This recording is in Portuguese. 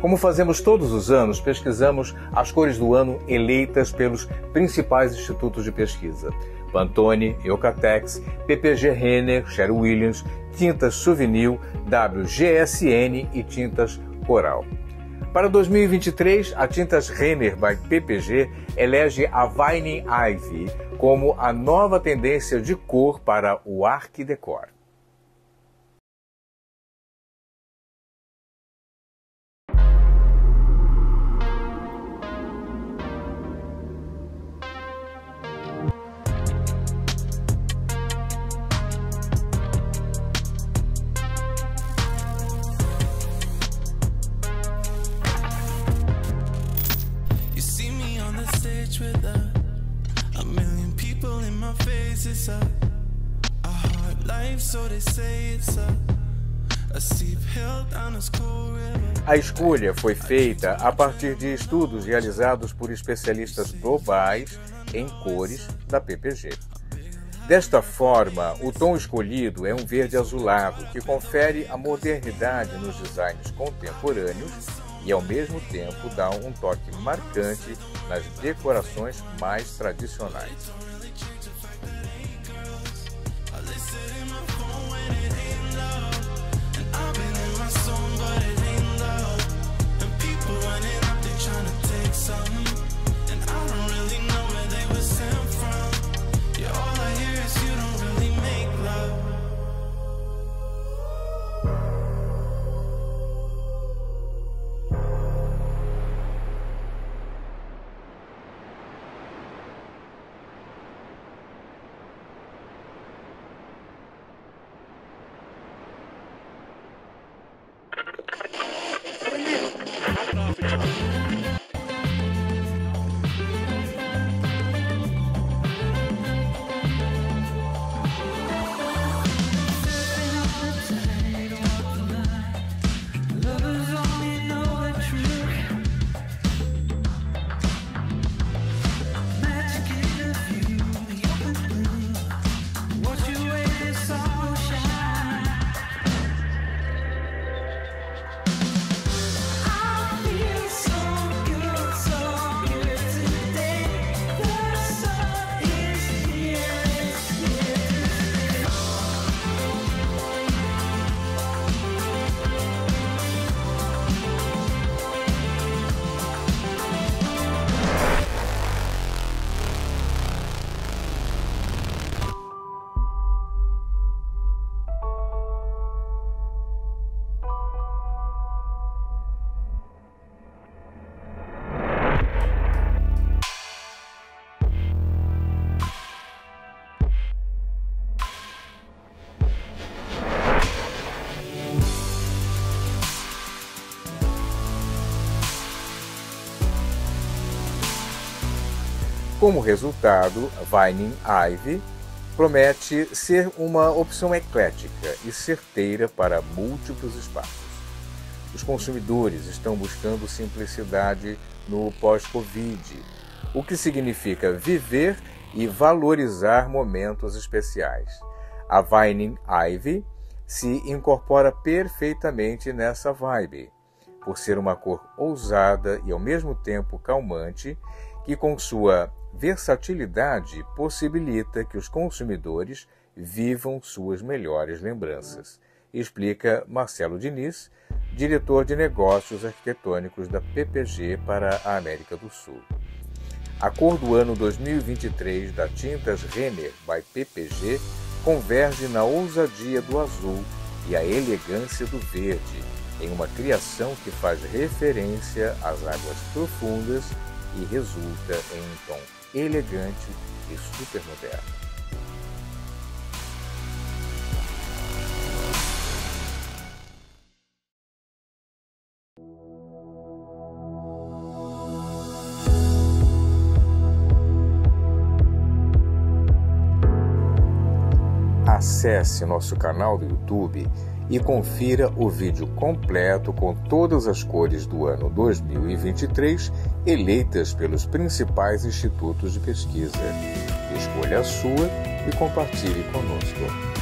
Como fazemos todos os anos, pesquisamos as cores do ano eleitas pelos principais institutos de pesquisa. Pantone, Eucatex, PPG Renner, Sherwin Williams, Tintas Souvenir, WGSN e Tintas Coral. Para 2023, a Tintas Renner by PPG elege a Vining Ivy como a nova tendência de cor para o Arc Decor. A escolha foi feita a partir de estudos realizados por especialistas globais em cores da PPG. Desta forma, o tom escolhido é um verde azulado que confere a modernidade nos designs contemporâneos e, ao mesmo tempo, dá um toque marcante nas decorações mais tradicionais. Como resultado, Vining Ivy promete ser uma opção eclética e certeira para múltiplos espaços. Os consumidores estão buscando simplicidade no pós-Covid, o que significa viver e valorizar momentos especiais. A Vining Ivy se incorpora perfeitamente nessa vibe, por ser uma cor ousada e ao mesmo tempo calmante, que com sua versatilidade possibilita que os consumidores vivam suas melhores lembranças, explica Marcelo Diniz, diretor de negócios arquitetônicos da PPG para a América do Sul. A cor do ano 2023 da Tintas Renner by PPG converge na ousadia do azul e a elegância do verde, em uma criação que faz referência às águas profundas e resulta em um tom elegante e super moderno. Acesse nosso canal do YouTube e confira o vídeo completo com todas as cores do ano 2023 eleitas pelos principais institutos de pesquisa. Escolha a sua e compartilhe conosco.